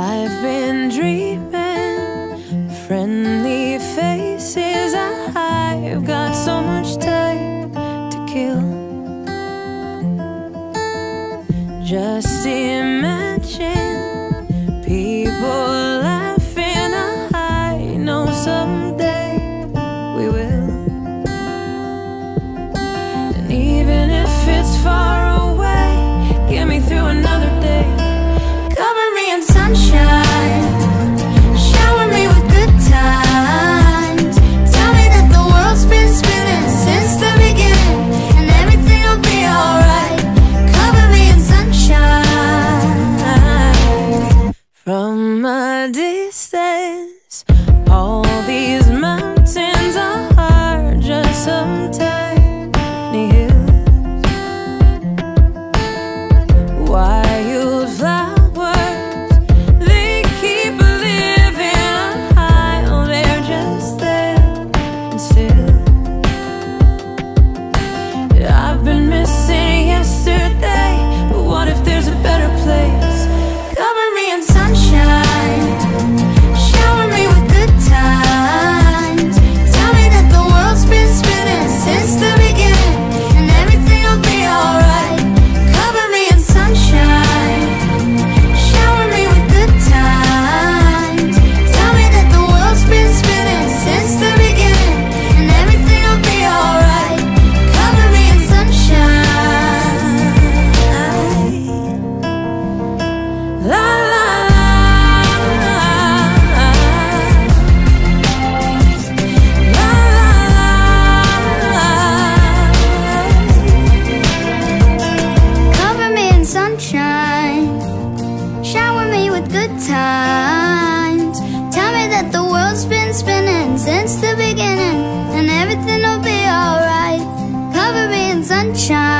I've been dreaming friendly faces. I've got so much time to kill. Just imagine people. my distance. Hold good times. Tell me that the world's been spinning since the beginning And everything will be alright. Cover me in sunshine.